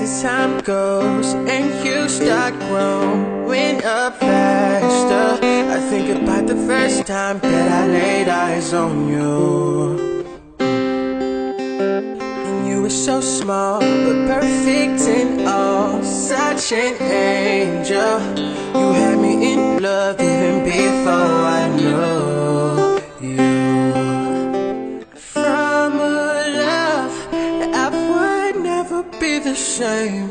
as time goes and you start growing up faster, I think about the first time that I laid eyes on you. And you were so small, but perfect in all, such an angel. The.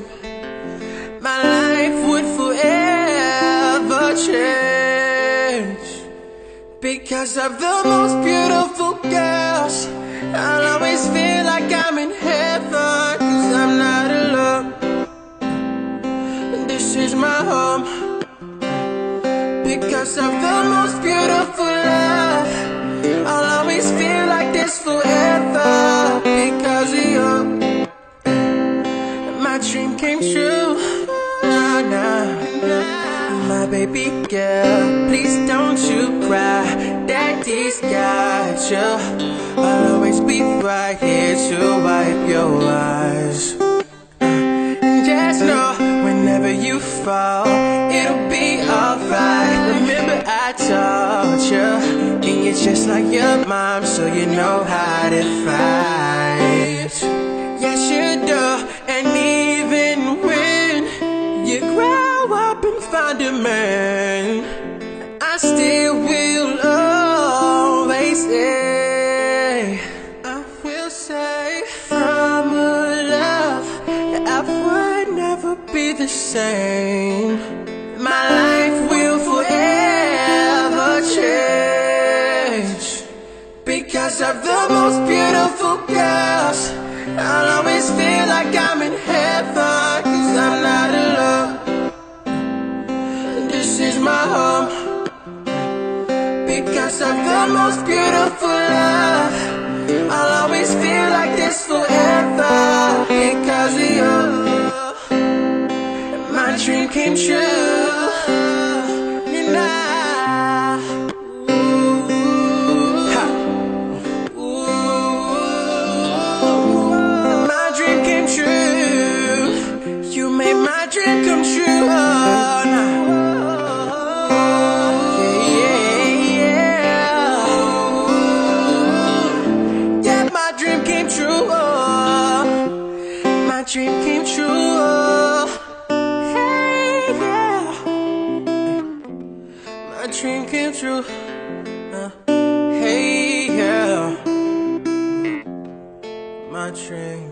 My life would forever change because of the most beautiful girls. I'll always feel like I'm in heaven cause I'm not alone. This is my home because of the most beautiful love. I'll always feel like this forever baby girl, please don't you cry. Daddy's got you. I'll always be right here to wipe your eyes. And Just know whenever you fall, it'll be alright. Remember, I taught you, and you're just like your mom, so you know how to fight. Yes, you do, and even when you and find a man, I still will always say, I will say, from a love I would never be the same. My life will forever change because of the most beautiful girls. I'll always feel like I'm in heaven of the most beautiful love. I'll always feel like this forever because of you. My dream came true. Dream came true. Hey, yeah. My dream came true. Uh, hey, yeah. My dream.